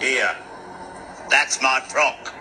Here. That's my frock.